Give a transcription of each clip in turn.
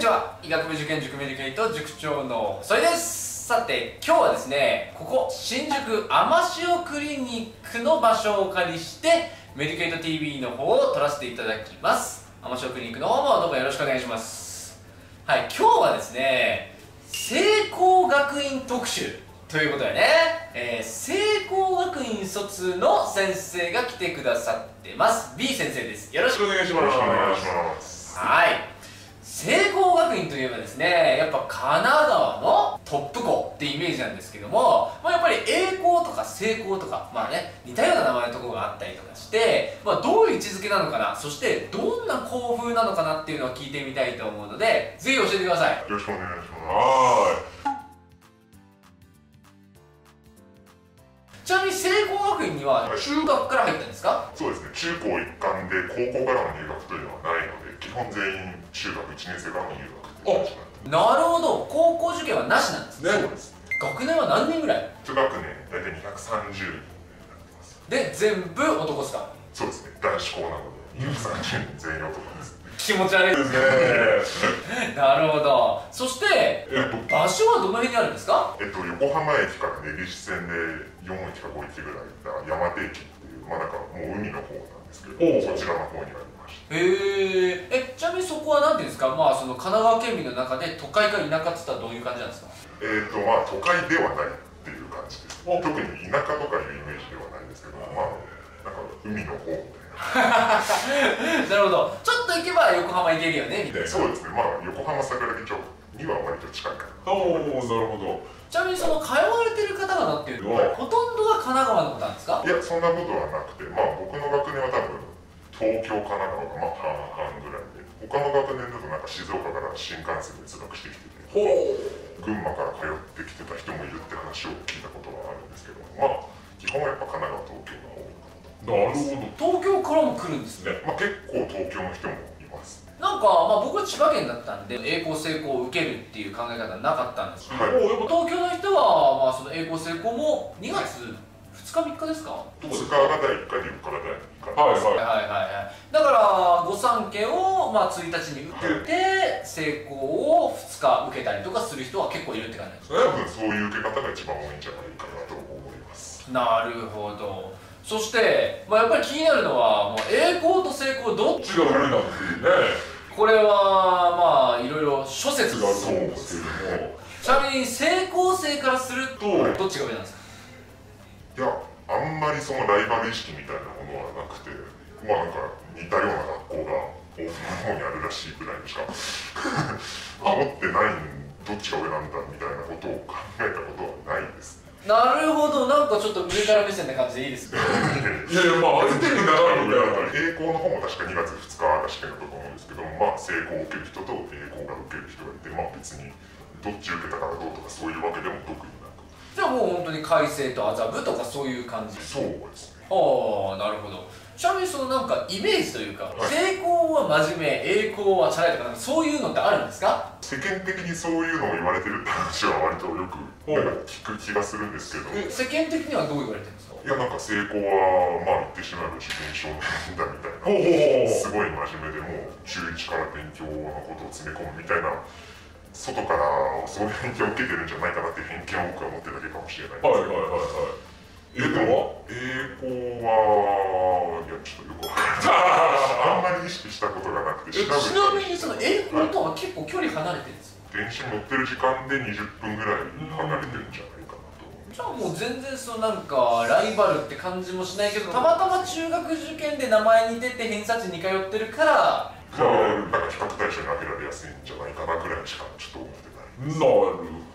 にちは。医学部受験塾メディケイト塾長の細井です。さて今日はですねここ新宿アマシオクリニックの場所をお借りしてメディケイト TV の方を撮らせていただきます。アマシオクリニックの方もどうもよろしくお願いします。はい今日はですね聖光学院特集ということでね、えー、聖光学院卒の先生が来てくださってます。B 先生です。よろしくお願いします。はい聖光学院といえばですねやっぱ神奈川のトップ校ってイメージなんですけども、まあ、やっぱり栄光とか成功とかまあね似たような名前のところがあったりとかして、まあ、どういう位置づけなのかなそしてどんな校風なのかなっていうのを聞いてみたいと思うのでぜひ教えてください。よろしくお願いします。ちなみに聖光学院には中学から入ったんですか？そうですね。中高一貫で高校からの入学というのはないので基本全員中学1年生からの入学ってなるほど。高校受験はなしなんですね。そうです。学年は何人ぐらい？1学年大体230人で全部男ですか？そうですね。男子校なので230人全員男です気持ち悪いですね。なるほど。そして、えっと、場所はどの辺にあるんですか？えっと横浜駅から根岸線で4駅か5駅ぐらい行った山手駅っていうまあなんかもう海の方なんですけどそちらの方にありましたへえちなみにそこは何ていうんですか？まあその神奈川県民の中で都会か田舎って言ったらどういう感じなんですか？えっとまあ都会ではないっていう感じです。特に田舎とかいうイメージではないんですけどまあなんか海の方みたいな なるほど。ちょっと行けば横浜行けるよねみたいな。そうですね。まあ横浜桜木町には割と近いかな。おおなるほど。ちなみにその通われてる方々っていうのはほとんどが神奈川の方なんですか？いやそんなことはなくてまあ僕の学年は多分東京神奈川がまあ半々ぐらいで他の学年だとなんか静岡から新幹線で通学してきてて群馬から通ってきてた人もいるって話を聞いたことがあるんですけどまあ基本はやっぱ神奈川東京が多いなるほど。東京からも来るんですね、まあ、結構東京の人もいます。なんか、まあ、僕は千葉県だったんで栄光成功を受けるっていう考え方なかったんですけど、はい、東京の人は、まあ、その栄光成功も2月2日3日ですか？2日が第1回で4日が第2回。はいはい。はいはいだから御三家を、まあ、1日に受けて、はい、成功を2日受けたりとかする人は結構いるって感じですか？多分そういう受け方が一番多いんじゃないかなと思います。なるほどそして、まあ、やっぱり気になるのはもう栄光と成功どっちが悪いなんていうね。これはまあいろいろ諸説があると思うんですけども。ちなみに成功生からするとどっちが上なんですか？いやあんまりそのライバル意識みたいなものはなくてまあなんか似たような学校が大船の方にあるらしいぐらいにしか 思ってないどっちが上なんだみたいなことを考えたことはないですなるほど。なんかちょっと上から目線な感じでいいですね。いやいやまあある程度長いので栄光の方も確か2月2日が試験だったと思うんですけどまあ成功を受ける人と栄光が受ける人がいてまあ別にどっち受けたからどうとかそういうわけでも特になく。じゃあもう本当に改正と麻布とかそういう感じそうですね。ああなるほど。ちなみにそのなんかイメージというか、はい、成功は真面目栄光はチャラいとかそういうのってあるんですか？世間的にそういうのを言われてるって話は割とよくなんか聞く気がするんですけど。世間的にはどう言われてるんですか？いやなんか成功はまあ言ってしまえば受験証なんだみたいな。すごい真面目でもう中1から勉強のことを詰め込むみたいな外からそういう偏見を受けてるんじゃないかなって偏見を僕は持ってるだけかもしれないんです。けど、はいはいはい。はい英語は？英語はいやちょっとてちなみにその英語とは結構距離離れてるんです電車に乗ってる時間で20分ぐらい離れてるんじゃないかなとじゃあもう全然そのなんかライバルって感じもしないけどたまたま中学受験で名前に出て偏差値に通ってるから。まあなんか比較対象に挙げられやすいんじゃないかなぐらいしかちょっと思ってない。なる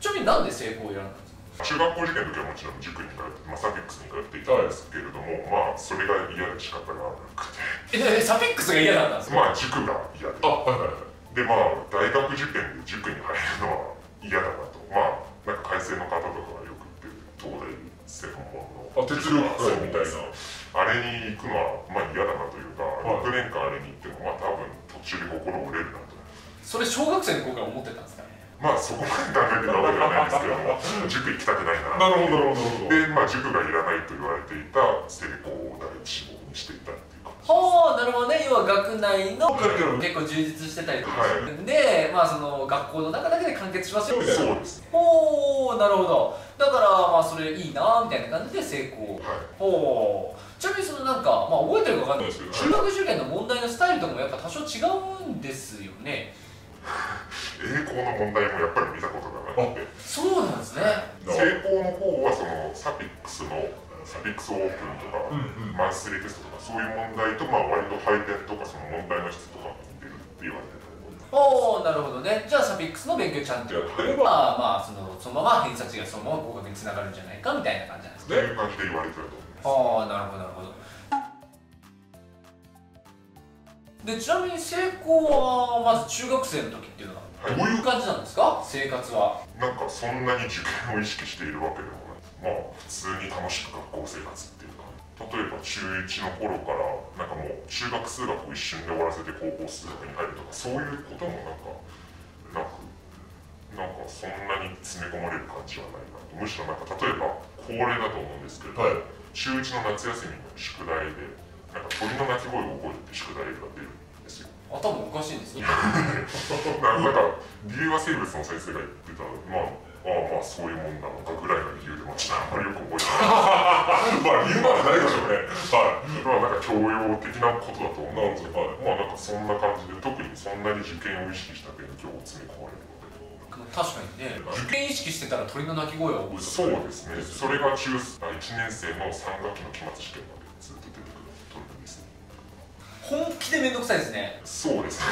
ちなみになんで成功を選んだんですか中学校受験の時はもちろん塾に通って、まあ、サフィックスに通っていたんですけれども、はい、まあそれが嫌で仕方がなくてえサフィックスが嫌だったんですか？まあ塾が嫌で。あはいはいでまあ大学受験で塾に入るのは嫌だなと。まあなんか改正の方とかがよく言ってる東大専門のあ哲学会みたいな。あれに行くのはまあ嫌だなというか、はい、6年間あれに行ってもまあ多分途中で心折れるなと。それ小学生の頃から思ってたんですかね？まあそこまで考えてたわけではないんですけども塾行きたくないななるほどなるほどでまあ塾がいらないと言われていた成功を第一志望にしていたっていう感はあなるほどね。要は学内の結構充実してたりとかはいするんで、まあその学校の中だけで完結しますよみたいなそうですね。ほうなるほど。だからまあそれいいなみたいな感じで成功はい。ほう。ちなみにそのなんかまあ覚えてるかわかんないですけどはい。中学受験の問題のスタイルとかもやっぱ多少違うんですよね英語の問題もやっぱり見たことがなくて。そうなんですね。成功の方はそのサピックスのサピックスオープンとか、うんうんマンスリーテストとかそういう問題とまあ割と配点とかその問題の質とかも似てるって言われておおなるほどね。じゃあサピックスの勉強ちゃんとややってればまあまあそのそのまま偏差値がそのまま合格につながるんじゃないかみたいな感じなんですそういう感じで言われてると思います。ああなるほどなるほどでちなみに成功はまず中学生の時っていうのは？はいどういう感じなんですか？生活は。なんかそんなに受験を意識しているわけでもない。まあ普通に楽しく学校生活っていうか。例えば中1の頃からなんかもう中学数学を一瞬で終わらせて高校数学に入るとかそういうこともなんかなくなんかそんなに詰め込まれる感じはないなと。むしろなんか例えば恒例だと思うんですけれど、はい。中1の夏休みの宿題でなんか鳥の鳴き声を覚えるって宿題が出る頭おかしいんですねななんか理由は生物の先生が言ってたまあああまあそういうもんなのかぐらいの理由でまあちょっとあんまりよく覚えてない。まあ理由なんてないでしょうね。はまあなんか教養的なことだと思うんですけど、まあなんかそんな感じで特にそんなに受験を意識した勉強を詰め込まれるの確かにね。受験意識してたら鳥の鳴き声は覚えでてそうですね。それが中1年生の3学期の期末試験までずっと出てくる。鳥ですね本気で面倒くさいですね。そうですね。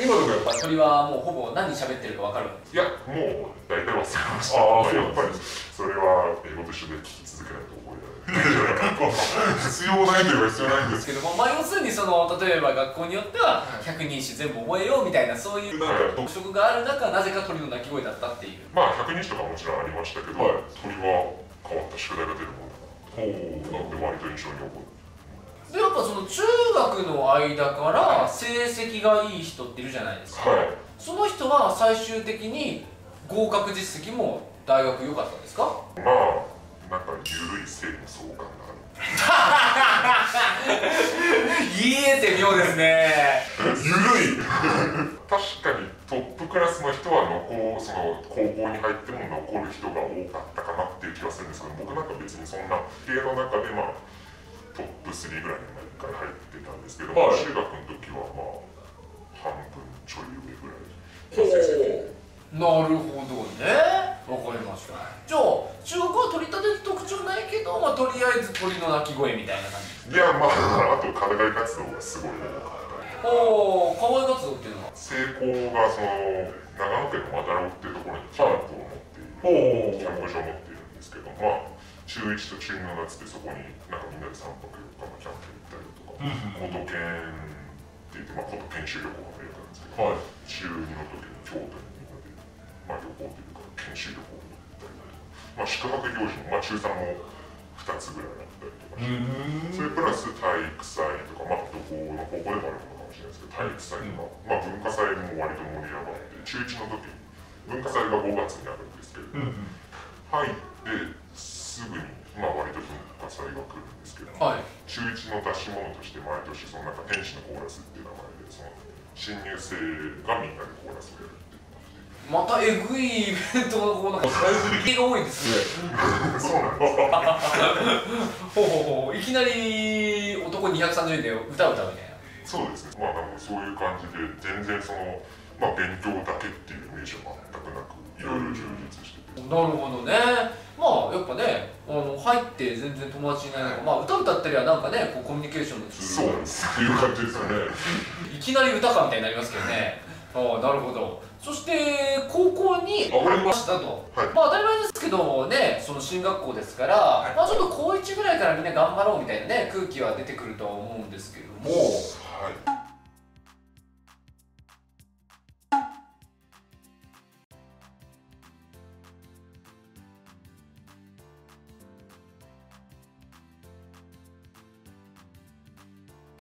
今でもやっぱ鳥はもうほぼ何喋ってるか分かるいやもう大体忘れました。ああまやっぱりそれは英語と一緒で聞き続けないと覚えられない必要ないといえば必要ないんですけど。も、まあ、要するにその例えば学校によっては百人一首全部覚えようみたいなそういう特色がある中なぜか鳥の鳴き声だったっていう。まあ100日とかもちろんありましたけど、はい。鳥は変わった宿題が出るものだ。なほうので割と印象に残るでやっぱその中学の間から成績がいい人っているじゃないですか、はい。その人は最終的に合格実績も大学良かったんですか？まあなんか緩い性の相関がある。言えて妙ですね。ゆるい。確かにトップクラスの人は残その高校に入っても残る人が多かったかなっていう気がするんですけど僕なんか別にそんな系の中でまあトップ3ぐらいに毎回入ってたんですけど、はい。中学の時はまあ半分ちょい上ぐらい。なるほどね。わかりました。じゃあ中学は取り立てる特徴ないけど、まあ、とりあえず鳥の鳴き声みたいな感じいやまあ あと課外活動がすごい多かったりおお課外活動っていうのは？成功がその長野県のマダロっていうところにキャンプを持っている。キャンプ場を持っているんですけどまあ中1と中2の夏でそこになんかみんなで3泊4日のキャン琴研って言ってまあ琴研修旅行がメーカーなんですけど、はい中2の時に京都にみんなでまあ旅行というか研修旅行に行ったりとかまあ宿泊行事もまあ中3も2つぐらいあったりとかしてそれプラス体育祭とか、まあ、どこの高校でもあるのかもしれないですけど、体育祭とか、まあ、文化祭も割と盛り上がって、中1の時に文化祭が5月にあるんですけれど、うん入ってすぐに、まあ、割と文化祭が来るんですけど、はい。中1の出し物として毎年、そのなんか天使のコーラスっていう名前で、その新入生がみんなでコーラスをやるっていうまたえぐいイベントがこうなんかサイズ気が多いですね。そうなんですよ。ほうほうほう。いきなり男230円で歌歌うみたいな。そうですね、まあ、なんかそういう感じで、全然その、まあ、勉強だけっていうイメージは全くなく、いろいろ充実してて。なるほどね。まあやっぱねあの入って全然友達いない中まあ歌歌ったりはなんかねこうコミュニケーションのそうなんです。っていう感じですよね。いきなり歌かみたいになりますけどね。ああなるほど。そして高校にあ俺も。ましたと、はい。まあ当たり前ですけどねその進学校ですから、まあちょっと高1ぐらいからみんな頑張ろうみたいなね空気は出てくるとは思うんですけども。はい。